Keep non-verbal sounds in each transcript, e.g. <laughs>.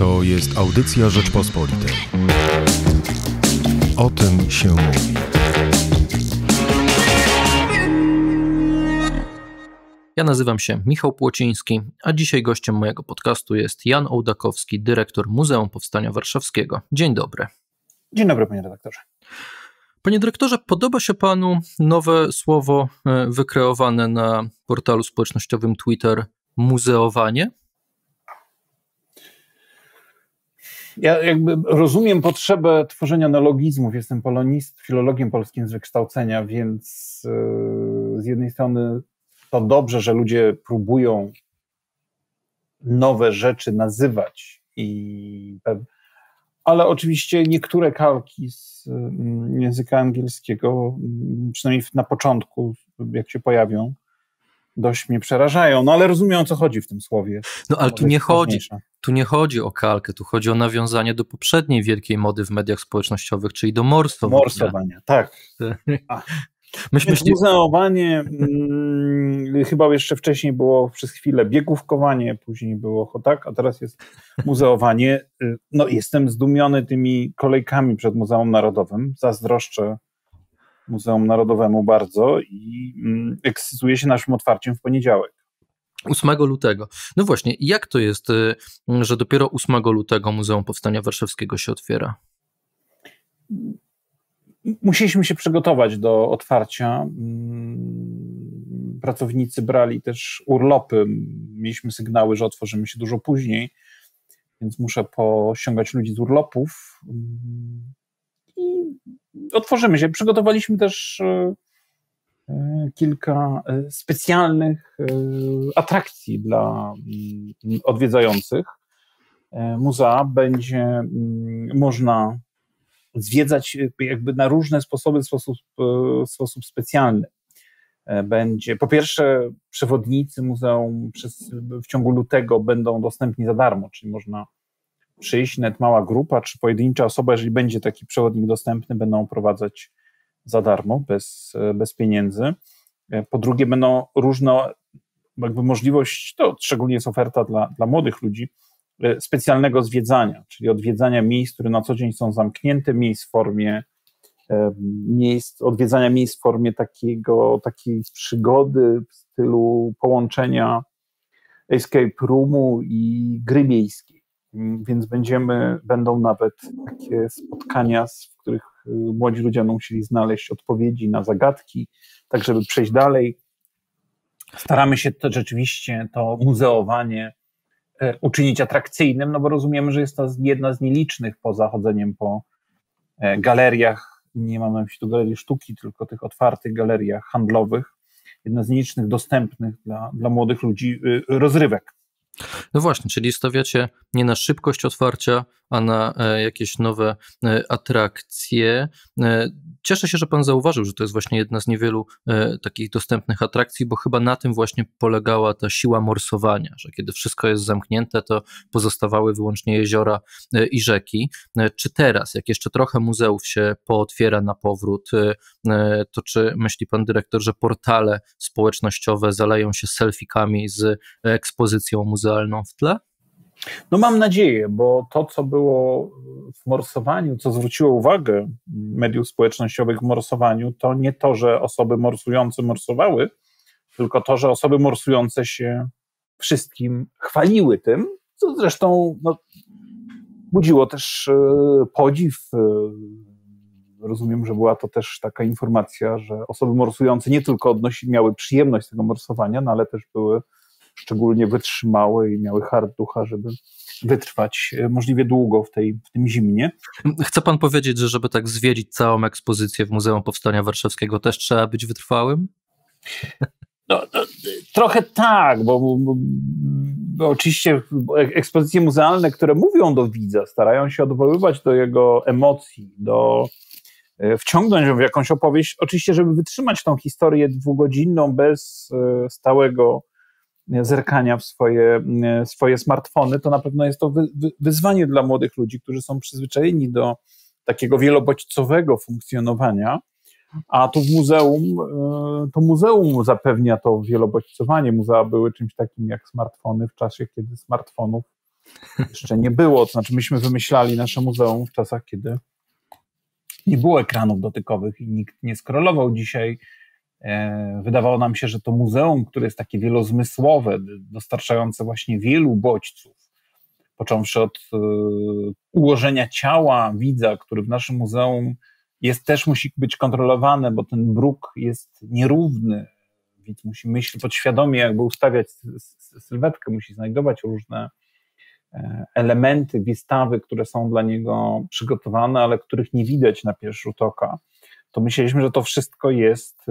To jest audycja Rzeczpospolitej. O tym się mówi. Ja nazywam się Michał Płociński, a dzisiaj gościem mojego podcastu jest Jan Ołdakowski, dyrektor Muzeum Powstania Warszawskiego. Dzień dobry. Dzień dobry, panie redaktorze. Panie dyrektorze, podoba się panu nowe słowo e, wykreowane na portalu społecznościowym Twitter muzeowanie? Ja jakby rozumiem potrzebę tworzenia neologizmów. Jestem polonist, filologiem polskim z wykształcenia, więc e, z jednej strony to dobrze, że ludzie próbują nowe rzeczy nazywać i ale oczywiście niektóre kalki z mm, języka angielskiego, mm, przynajmniej na początku, jak się pojawią, dość mnie przerażają. No ale rozumiem o co chodzi w tym słowie. No ale tu nie chodzi, tu nie chodzi o kalkę, tu chodzi o nawiązanie do poprzedniej wielkiej mody w mediach społecznościowych, czyli do morsowania. Morsowania, tak. <laughs> Myśmy Więc muzeowanie, hmm, chyba jeszcze wcześniej było przez chwilę biegówkowanie, później było tak, a teraz jest muzeowanie. Y, no, jestem zdumiony tymi kolejkami przed Muzeum Narodowym. Zazdroszczę Muzeum Narodowemu bardzo i mm, ekscytuję się naszym otwarciem w poniedziałek. 8 lutego. No właśnie, jak to jest, y, że dopiero 8 lutego Muzeum Powstania Warszawskiego się otwiera? musieliśmy się przygotować do otwarcia. Mm, pracownicy brali też urlopy. Mieliśmy sygnały, że otworzymy się dużo później, więc muszę pościągać ludzi z urlopów. Mm, I otworzymy się. Przygotowaliśmy też e, e, kilka e, specjalnych atrakcji dla mm, odwiedzających. Muzea będzie można zwiedzać jakby na różne sposoby, w sposób, w sposób specjalny. Będzie, po pierwsze, przewodnicy muzeum przez, w ciągu lutego będą dostępni za darmo, czyli można przyjść, nawet mała grupa czy pojedyncza osoba, jeżeli będzie taki przewodnik dostępny, będą prowadzać za darmo, bez, bez pieniędzy. E, po drugie, będą różne, jakby możliwość, to szczególnie jest oferta dla, dla młodych ludzi, E, specjalnego zwiedzania, czyli odwiedzania miejsc, które na co dzień są zamknięte, miejsc w formie e, miejsc, odwiedzania miejsc w formie takiego, takiej przygody w stylu połączenia escape roomu i gry miejskiej. Mm, więc będziemy, będą nawet takie spotkania, w których e, młodzi ludzie będą musieli znaleźć odpowiedzi na zagadki, tak żeby przejść dalej. Staramy się to rzeczywiście to muzeowanie E, uczynić atrakcyjnym, no bo rozumiemy, że jest to jedna z nielicznych poza chodzeniem po e, galeriach, nie mam na myśli tu galerii sztuki, tylko tych otwartych galeriach handlowych, jedna z nielicznych dostępnych dla, dla młodych ludzi y, rozrywek. No właśnie, czyli stawiacie nie na szybkość otwarcia, a na e, jakieś nowe e, atrakcje. E, cieszę się, że Pan zauważył, że to jest właśnie jedna z niewielu takich dostępnych atrakcji, bo chyba na tym właśnie polegała ta siła morsowania, że kiedy wszystko jest zamknięte, to pozostawały wyłącznie jeziora i rzeki. Czy teraz, jak jeszcze trochę muzeów się pootwiera na powrót, to czy myśli Pan dyrektor, że portale społecznościowe zaleją się selfikami z ekspozycją w tle? No mam nadzieję, bo to, co było w morsowaniu, co zwróciło uwagę mediów społecznościowych w morsowaniu, to nie to, że osoby morsujące morsowały, tylko to, że osoby morsujące się wszystkim chwaliły tym, co zresztą no, budziło też e, podziw. E, rozumiem, że była to też taka informacja, że osoby morsujące nie tylko odnosi, miały przyjemność z tego morsowania, no ale też były szczególnie wytrzymałe i miały hard ducha, żeby wytrwać e, możliwie długo w, tej, w tym zimnie. Chce pan powiedzieć, że żeby tak zwiedzić całą ekspozycję w Muzeum Powstania Warszawskiego też trzeba być wytrwałym? No, no, trochę tak, bo, bo, bo, oczywiście ekspozycje muzealne, które mówią do widza, starają się odwoływać do jego emocji, do e, wciągnąć ją w jakąś opowieść, oczywiście, żeby wytrzymać tą historię dwugodzinną bez e, stałego zerkania w swoje, swoje smartfony, to na pewno jest to wy, wy, wyzwanie dla młodych ludzi, którzy są przyzwyczajeni do takiego wielobodźcowego funkcjonowania, a tu w muzeum, e, to muzeum zapewnia to wielobodźcowanie. Muzea były czymś takim jak smartfony w czasie, kiedy smartfonów jeszcze nie było. To znaczy, myśmy wymyślali nasze muzeum w czasach, kiedy nie było ekranów dotykowych i nikt nie skrolował dzisiaj. E, wydawało nam się, że to muzeum, które jest takie wielozmysłowe, dostarczające właśnie wielu bodźców, począwszy od e, ułożenia ciała widza, który w naszym muzeum jest też musi być kontrolowany, bo ten bruk jest nierówny. Widz musi myśleć podświadomie, jakby ustawiać sylwetkę, musi znajdować różne e, elementy wystawy, które są dla niego przygotowane, ale których nie widać na pierwszy rzut oka. To myśleliśmy, że to wszystko jest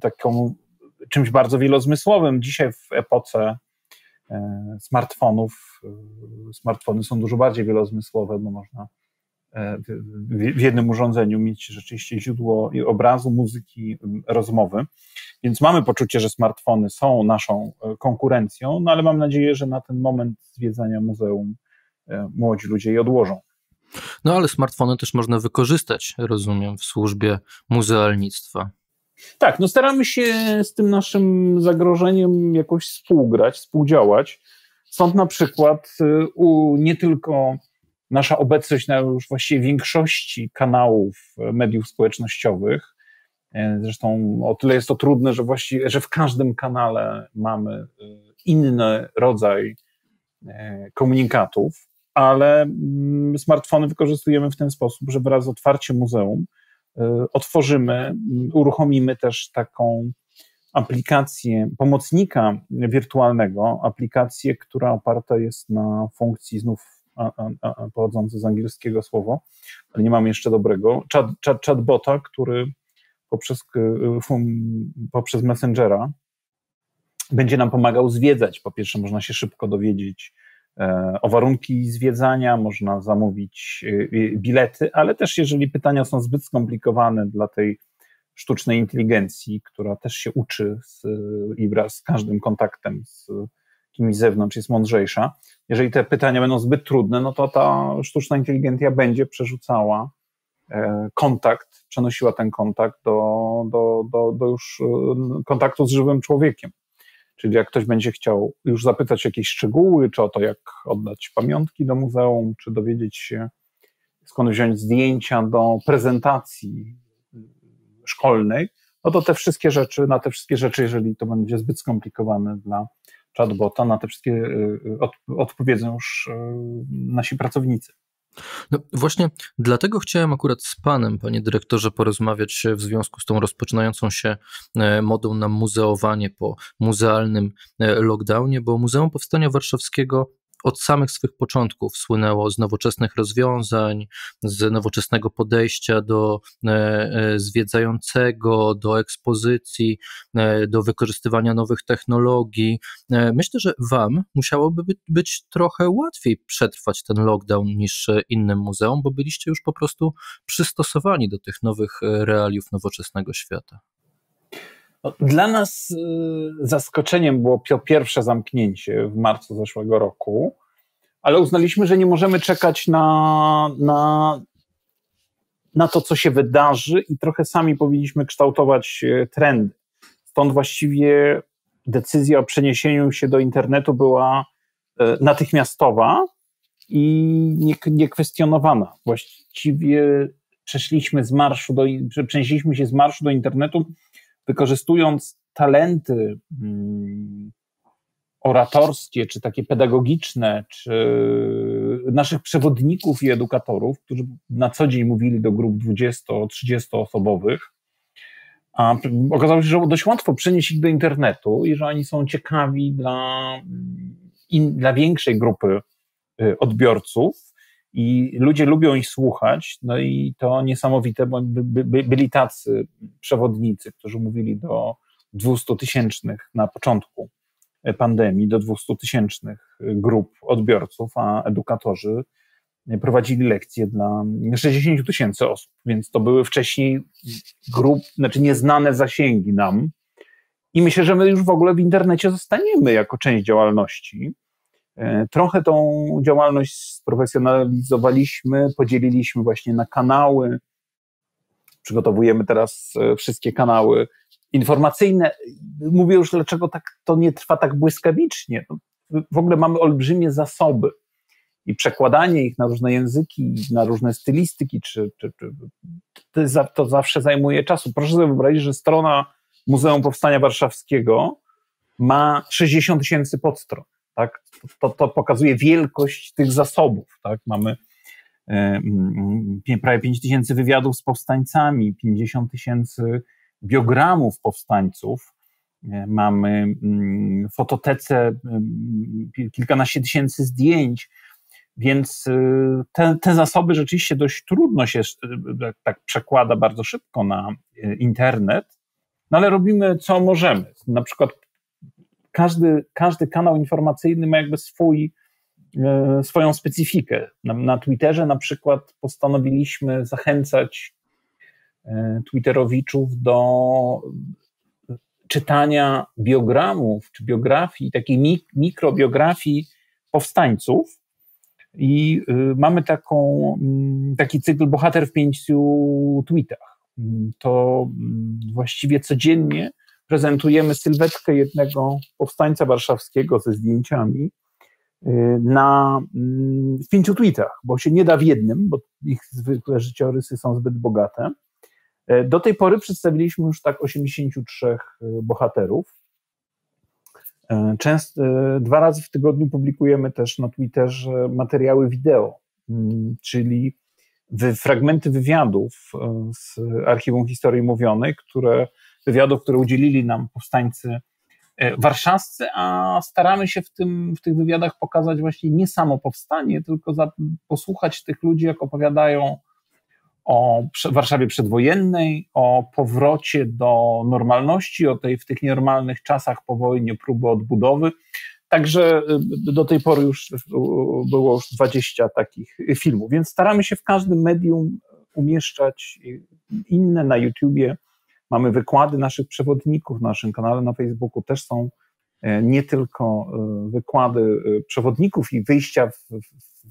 taką czymś bardzo wielozmysłowym. Dzisiaj w epoce e, smartfonów, e, smartfony są dużo bardziej wielozmysłowe, bo można E, w jednym urządzeniu mieć rzeczywiście źródło obrazu, muzyki, rozmowy. Więc mamy poczucie, że smartfony są naszą e, konkurencją, no ale mam nadzieję, że na ten moment zwiedzania muzeum młodzi ludzie je odłożą. No ale smartfony też można wykorzystać, rozumiem, w służbie muzealnictwa. Tak, no staramy się z tym naszym zagrożeniem jakoś współgrać, współdziałać. Stąd na przykład u nie tylko nasza obecność na już właściwie większości kanałów e, mediów społecznościowych. E, zresztą o tyle jest to trudne, że właściwie, że w każdym kanale mamy inny rodzaj komunikatów, ale mm, smartfony wykorzystujemy w ten sposób, że wraz z otwarciem muzeum otworzymy, uruchomimy też taką aplikację pomocnika wirtualnego, aplikację, która oparta jest na funkcji znów a, pochodzące z angielskiego słowo, ale nie mam jeszcze dobrego, chat, chat, chatbota, który poprzez, poprzez Messengera będzie nam pomagał zwiedzać. Po pierwsze, można się szybko dowiedzieć o warunki zwiedzania, można zamówić e, bilety, ale też jeżeli pytania są zbyt skomplikowane dla tej sztucznej inteligencji, która też się uczy z, i wraz z każdym kontaktem z kimś z zewnątrz jest mądrzejsza. Jeżeli te pytania będą zbyt trudne, no to ta sztuczna inteligencja będzie przerzucała e, kontakt, przenosiła ten kontakt do, do, do, do już e, kontaktu z żywym człowiekiem. Czyli jak ktoś będzie chciał już zapytać jakieś szczegóły, czy o to, jak oddać pamiątki do muzeum, czy dowiedzieć się, skąd wziąć zdjęcia do prezentacji szkolnej, no to te wszystkie rzeczy, na te wszystkie rzeczy, jeżeli to będzie zbyt skomplikowane dla chatbota, na te wszystkie y, y, od, odpowiedzą już y, nasi pracownicy. No właśnie dlatego chciałem akurat z Panem, Panie Dyrektorze, porozmawiać w związku z tą rozpoczynającą się e, modą na muzeowanie po muzealnym e, lockdownie, bo Muzeum Powstania Warszawskiego od samych swych początków słynęło z nowoczesnych rozwiązań, z nowoczesnego podejścia do e, e, zwiedzającego, do ekspozycji, e, do wykorzystywania nowych technologii. Myślę, że Wam musiałoby być trochę łatwiej przetrwać ten lockdown niż innym muzeum, bo byliście już po prostu przystosowani do tych nowych realiów nowoczesnego świata. No, dla nas y, zaskoczeniem było pierwsze zamknięcie w marcu zeszłego roku, ale uznaliśmy, że nie możemy czekać na, na, na to, co się wydarzy, i trochę sami powinniśmy kształtować e, trendy. Stąd właściwie decyzja o przeniesieniu się do internetu była e, natychmiastowa i niekwestionowana. Właściwie przeszliśmy z marszu do, przenieśliśmy się z marszu do internetu wykorzystując talenty mm, oratorskie, czy takie pedagogiczne, czy naszych przewodników i edukatorów, którzy na co dzień mówili do grup 20-30 osobowych, a okazało się, że dość łatwo przenieść ich do internetu i że oni są ciekawi dla, in, dla większej grupy y, odbiorców i ludzie lubią ich słuchać, no i to niesamowite, bo by, by, byli tacy przewodnicy, którzy mówili do 200 tysięcznych na początku pandemii, do 200 tysięcznych grup odbiorców, a edukatorzy prowadzili lekcje dla 60 tysięcy osób, więc to były wcześniej grup, znaczy nieznane zasięgi nam. I myślę, że my już w ogóle w internecie zostaniemy jako część działalności. E, trochę tą działalność sprofesjonalizowaliśmy, podzieliliśmy właśnie na kanały. Przygotowujemy teraz e, wszystkie kanały informacyjne. Mówię już, dlaczego tak, to nie trwa tak błyskawicznie. No, w ogóle mamy olbrzymie zasoby i przekładanie ich na różne języki, na różne stylistyki, czy, czy, czy to, zawsze zajmuje czasu. Proszę sobie wyobrazić, że strona Muzeum Powstania Warszawskiego ma 60 tysięcy podstron. Tak? To, to, pokazuje wielkość tych zasobów. Tak? Mamy e, prawie 5 tysięcy wywiadów z powstańcami, 50 tysięcy biogramów powstańców. E, mamy mm, fototece kilkanaście tysięcy zdjęć, więc te, te zasoby rzeczywiście dość trudno się y, tak przekłada bardzo szybko na internet, no ale robimy co możemy. Na przykład każdy, każdy kanał informacyjny ma jakby swój, swoją specyfikę. Na, na Twitterze na przykład postanowiliśmy zachęcać Twitterowiczów do czytania biogramów czy biografii, takiej mikrobiografii powstańców, i y, mamy taką, mm, taki cykl bohater w pięciu tweetach. To mm, właściwie codziennie prezentujemy sylwetkę jednego powstańca warszawskiego ze zdjęciami y, na, w pięciu tweetach, bo się nie da w jednym, bo ich zwykłe życiorysy są zbyt bogate. E, do tej pory przedstawiliśmy już tak 83 y, bohaterów. Często, dwa razy w tygodniu publikujemy też na Twitterze materiały wideo, mm, czyli fragmenty wywiadów z Archiwum Historii Mówionej, które, wywiadów, które udzielili nam powstańcy warszawscy, a staramy się w, tym, w tych wywiadach pokazać właśnie nie samo powstanie, tylko za, posłuchać tych ludzi, jak opowiadają o Warszawie przedwojennej, o powrocie do normalności, o tej w tych nienormalnych czasach po wojnie próby odbudowy. Także y, do tej pory już było już 20 takich filmów, więc staramy się w każdym medium umieszczać inne na YouTubie. Mamy wykłady naszych przewodników, na naszym kanale na Facebooku też są e, nie tylko e, wykłady e, przewodników i wyjścia w,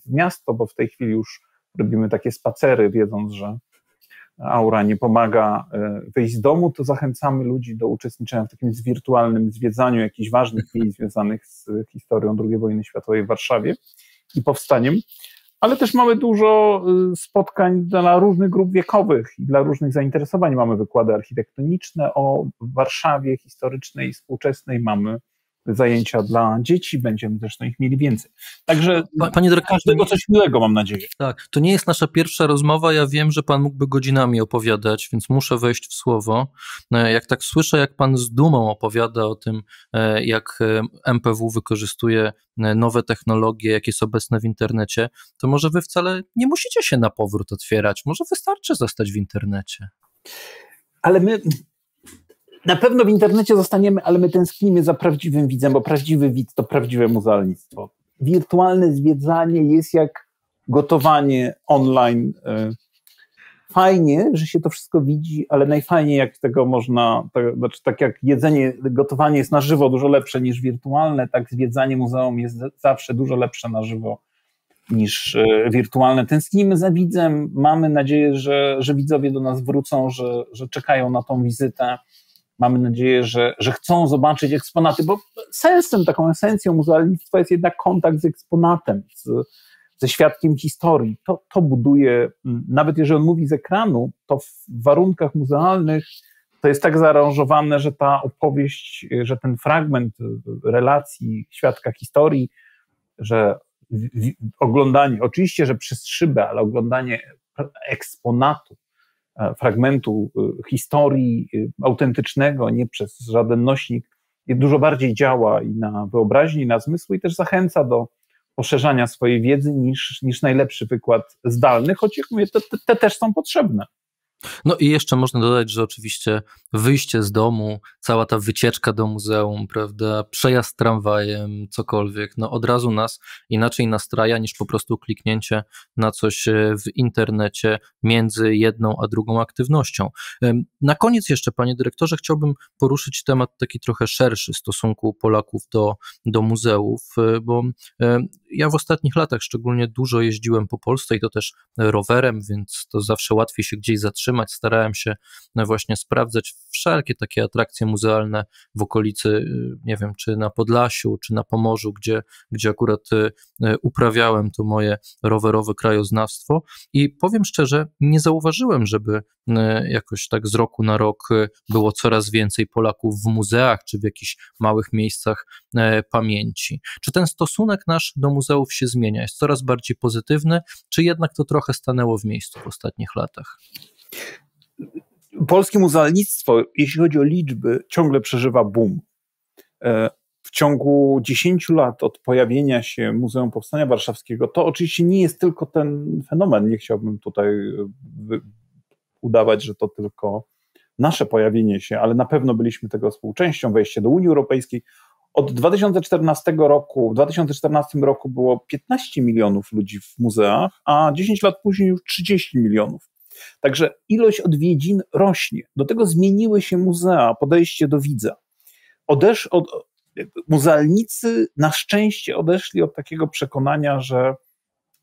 w miasto, bo w tej chwili już robimy takie spacery, wiedząc, że aura nie pomaga wyjść z domu, to zachęcamy ludzi do uczestniczenia w takim wirtualnym zwiedzaniu jakichś ważnych miejsc związanych z historią II wojny światowej w Warszawie i powstaniem. Ale też mamy dużo e, spotkań dla różnych grup wiekowych i dla różnych zainteresowań. Mamy wykłady architektoniczne o Warszawie historycznej i współczesnej, mamy zajęcia dla dzieci, będziemy zresztą ich mieli więcej. Także Panie dyrektorze, każdego coś miłego mam nadzieję. Tak, to nie jest nasza pierwsza rozmowa, ja wiem, że Pan mógłby godzinami opowiadać, więc muszę wejść w słowo. E, jak tak słyszę, jak Pan z dumą opowiada o tym, e, jak e, MPW wykorzystuje nowe technologie, jakie są obecne w internecie, to może Wy wcale nie musicie się na powrót otwierać, może wystarczy zostać w internecie. Ale my, na pewno w internecie zostaniemy, ale my tęsknimy za prawdziwym widzem, bo prawdziwy widz to prawdziwe muzealnictwo. Wirtualne zwiedzanie jest jak gotowanie online. E, fajnie, że się to wszystko widzi, ale najfajniej jak tego można, tak, znaczy tak jak jedzenie, gotowanie jest na żywo dużo lepsze niż wirtualne, tak zwiedzanie muzeum jest zawsze dużo lepsze na żywo niż e, wirtualne. Tęsknimy za widzem, mamy nadzieję, że, że widzowie do nas wrócą, że, że czekają na tą wizytę Mamy nadzieję, że, że chcą zobaczyć eksponaty, bo sensem, taką esencją muzealnictwa jest jednak kontakt z eksponatem, z, ze świadkiem historii. To, to buduje, nawet jeżeli on mówi z ekranu, to w warunkach muzealnych to jest tak zaaranżowane, że ta opowieść, że ten fragment relacji świadka historii, że oglądanie, oczywiście, że przez szybę, ale oglądanie eksponatu fragmentu e, historii e, autentycznego, nie przez żaden nośnik, dużo bardziej działa i na wyobraźni, i na zmysły, i też zachęca do poszerzania swojej wiedzy niż, niż najlepszy wykład zdalny, choć jak mówię, te, te też są potrzebne. No i jeszcze można dodać, że oczywiście wyjście z domu, cała ta wycieczka do muzeum, prawda, przejazd tramwajem, cokolwiek, no od razu nas inaczej nastraja niż po prostu kliknięcie na coś e, w internecie między jedną a drugą aktywnością. Na koniec jeszcze, panie dyrektorze, chciałbym poruszyć temat taki trochę szerszy stosunku Polaków do, do muzeów, e, bo ja w ostatnich latach szczególnie dużo jeździłem po Polsce i to też rowerem, więc to zawsze łatwiej się gdzieś zatrzymać. Starałem się właśnie sprawdzać wszelkie takie atrakcje muzealne w okolicy, nie wiem, czy na Podlasiu, czy na Pomorzu, gdzie, gdzie akurat uprawiałem to moje rowerowe krajoznawstwo. I powiem szczerze, nie zauważyłem, żeby jakoś tak z roku na rok było coraz więcej Polaków w muzeach, czy w jakichś małych miejscach pamięci. Czy ten stosunek nasz do muzeów się zmienia? Jest coraz bardziej pozytywny, czy jednak to trochę stanęło w miejscu w ostatnich latach? Polskie muzealnictwo, jeśli chodzi o liczby, ciągle przeżywa boom. E, w ciągu 10 lat od pojawienia się Muzeum Powstania Warszawskiego, to oczywiście nie jest tylko ten fenomen. Nie chciałbym tutaj udawać, że to tylko nasze pojawienie się, ale na pewno byliśmy tego współczęścią, wejście do Unii Europejskiej. Od 2014 roku, w 2014 roku było 15 milionów ludzi w muzeach, a 10 lat później już 30 milionów. Także ilość odwiedzin rośnie. Do tego zmieniły się muzea, podejście do widza. Odesz, od, muzealnicy na szczęście odeszli od takiego przekonania, że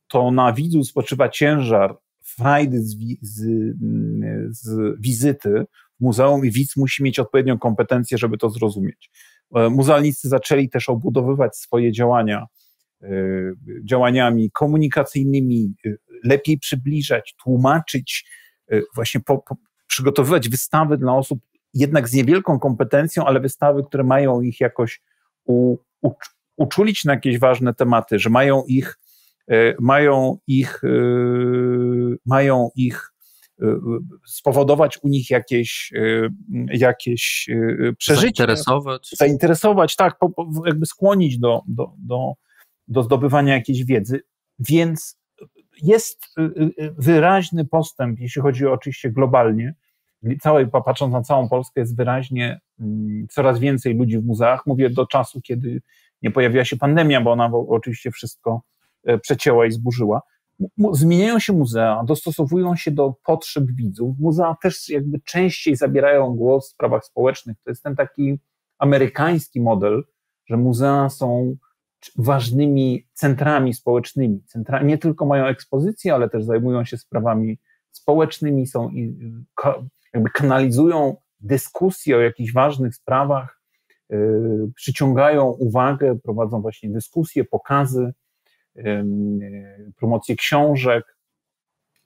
to na widzu spoczywa ciężar frajdy z, z, z wizyty w muzeum i widz musi mieć odpowiednią kompetencję, żeby to zrozumieć. E, muzealnicy zaczęli też obudowywać swoje działania e, działaniami komunikacyjnymi, e, lepiej przybliżać, tłumaczyć, właśnie po, po, przygotowywać wystawy dla osób jednak z niewielką kompetencją, ale wystawy, które mają ich jakoś u, u, uczulić na jakieś ważne tematy, że mają ich, mają ich, mają ich spowodować u nich jakieś, y, jakieś y, przeżycie. Zainteresować. Zainteresować, tak, jakby skłonić do, do, do, do zdobywania jakiejś wiedzy. Więc jest y, wyraźny postęp, jeśli chodzi oczywiście globalnie. Całej, patrząc na całą Polskę, jest wyraźnie mm, coraz więcej ludzi w muzeach. Mówię do czasu, kiedy nie pojawiła się pandemia, bo ona oczywiście wszystko e, przecięła i zburzyła zmieniają się muzea, dostosowują się do potrzeb widzów. Muzea też jakby częściej zabierają głos w sprawach społecznych. To jest ten taki amerykański model, że muzea są ważnymi centrami społecznymi. Centra, nie tylko mają ekspozycje, ale też zajmują się sprawami społecznymi, są jakby kanalizują dyskusje o jakichś ważnych sprawach, yy, przyciągają uwagę, prowadzą właśnie dyskusje, pokazy promocję książek,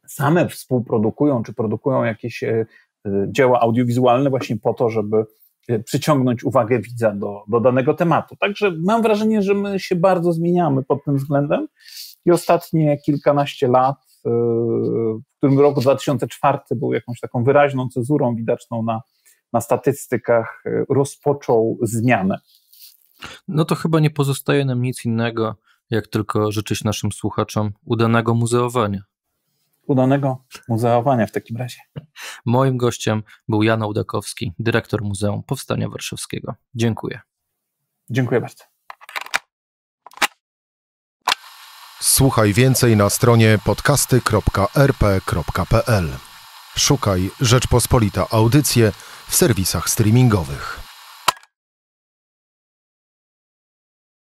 same współprodukują czy produkują jakieś e, dzieła audiowizualne właśnie po to, żeby e, przyciągnąć uwagę widza do, do danego tematu. Także mam wrażenie, że my się bardzo zmieniamy pod tym względem i ostatnie kilkanaście lat, e, w którym roku 2004 był jakąś taką wyraźną cezurą widoczną na, na statystykach, rozpoczął zmianę. No to chyba nie pozostaje nam nic innego, jak tylko życzyć naszym słuchaczom udanego muzeowania. Udanego muzeowania w takim razie. Moim gościem był Jan Ołdakowski, dyrektor Muzeum Powstania Warszawskiego. Dziękuję. Dziękuję bardzo. Słuchaj więcej na stronie podcasty.rp.pl. Szukaj Rzeczpospolita Audycje w serwisach streamingowych.